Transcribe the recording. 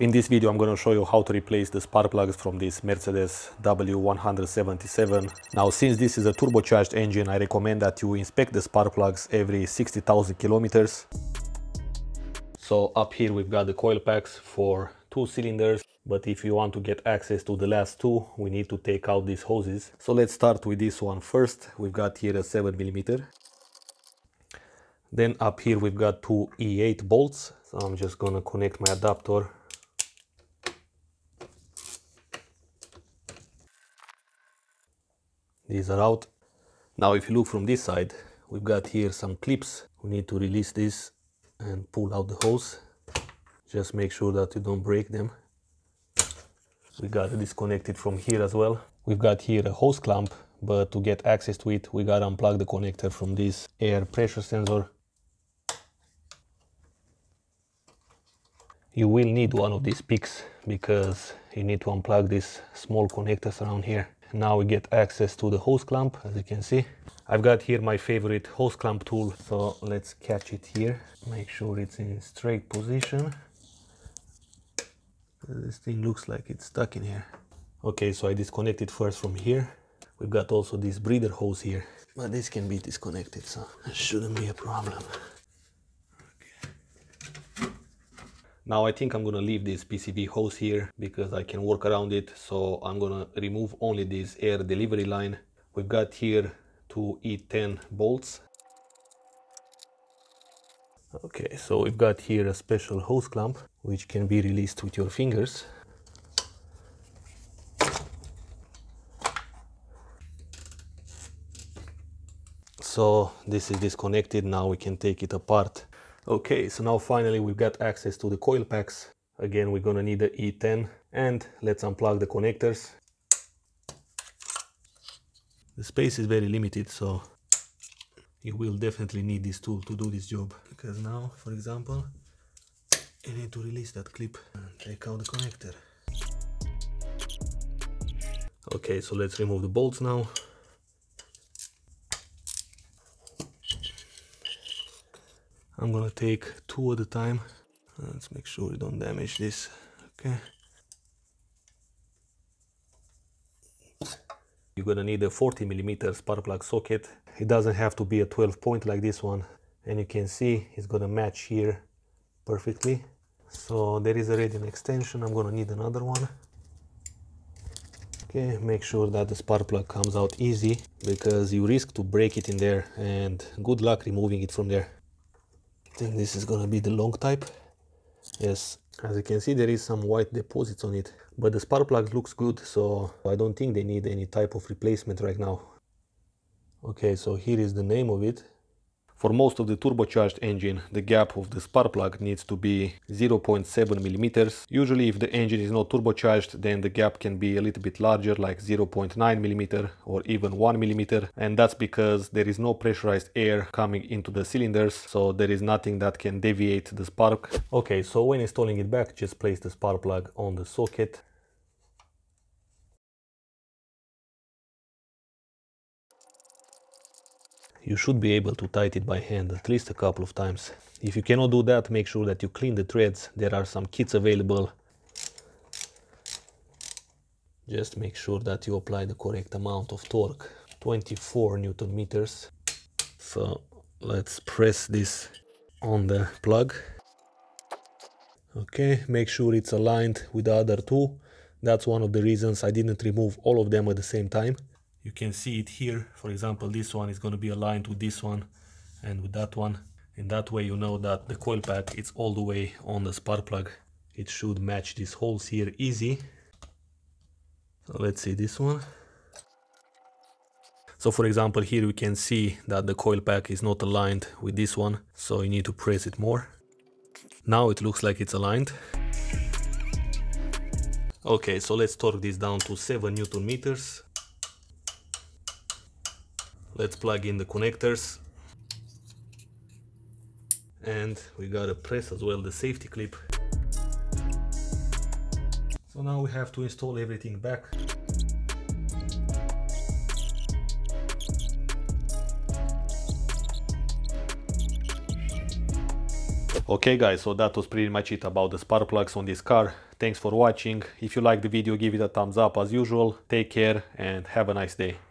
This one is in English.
In this video I'm going to show you how to replace the spark plugs from this Mercedes W177. Now since this is a turbocharged engine I recommend that you inspect the spark plugs every 60,000 kilometers. So up here we've got the coil packs for two cylinders but if you want to get access to the last two we need to take out these hoses. So let's start with this one first. We've got here a 7 millimeter. Then up here we've got two E8 bolts. So I'm just gonna connect my adapter these are out. Now if you look from this side we've got here some clips. We need to release this and pull out the hose just make sure that you don't break them. We got disconnected from here as well. We've got here a hose clamp but to get access to it we gotta unplug the connector from this air pressure sensor. You will need one of these picks because you need to unplug these small connectors around here now we get access to the hose clamp as you can see. I've got here my favorite hose clamp tool so let's catch it here. Make sure it's in straight position. This thing looks like it's stuck in here. Okay so I disconnect it first from here. We've got also this breather hose here. But this can be disconnected so it shouldn't be a problem Now I think I'm gonna leave this PCV hose here because I can work around it. So I'm gonna remove only this air delivery line. We've got here two E10 bolts. Okay, so we've got here a special hose clamp which can be released with your fingers. So this is disconnected, now we can take it apart Okay, so now finally we've got access to the coil packs. Again, we're gonna need the E10 and let's unplug the connectors. The space is very limited, so you will definitely need this tool to do this job. Because now, for example, you need to release that clip and take out the connector. Okay, so let's remove the bolts now. I'm gonna take two at a time. Let's make sure we don't damage this. Okay. You're gonna need a 40 millimeter spark plug socket. It doesn't have to be a 12 point like this one. And you can see it's gonna match here perfectly. So there is already an extension. I'm gonna need another one. Okay, make sure that the spark plug comes out easy because you risk to break it in there and good luck removing it from there think this is gonna be the long type. Yes as you can see there is some white deposits on it but the spark plug looks good so I don't think they need any type of replacement right now. Okay so here is the name of it for most of the turbocharged engine, the gap of the spark plug needs to be 0.7 millimeters. Usually if the engine is not turbocharged, then the gap can be a little bit larger, like 0.9 millimeter or even 1 millimeter. And that's because there is no pressurized air coming into the cylinders, so there is nothing that can deviate the spark. Okay, so when installing it back, just place the spark plug on the socket you should be able to tighten it by hand at least a couple of times. If you cannot do that, make sure that you clean the threads. There are some kits available. Just make sure that you apply the correct amount of torque, 24 newton meters. So let's press this on the plug. Okay, make sure it's aligned with the other two. That's one of the reasons I didn't remove all of them at the same time you can see it here. For example this one is going to be aligned with this one and with that one. And that way you know that the coil pack is all the way on the spark plug. It should match these holes here easy. So let's see this one. So for example here we can see that the coil pack is not aligned with this one so you need to press it more. Now it looks like it's aligned. Okay so let's torque this down to 7 newton meters let's plug in the connectors and we gotta press as well the safety clip so now we have to install everything back Okay guys, so that was pretty much it about the spark plugs on this car. Thanks for watching. If you like the video, give it a thumbs up as usual. Take care and have a nice day.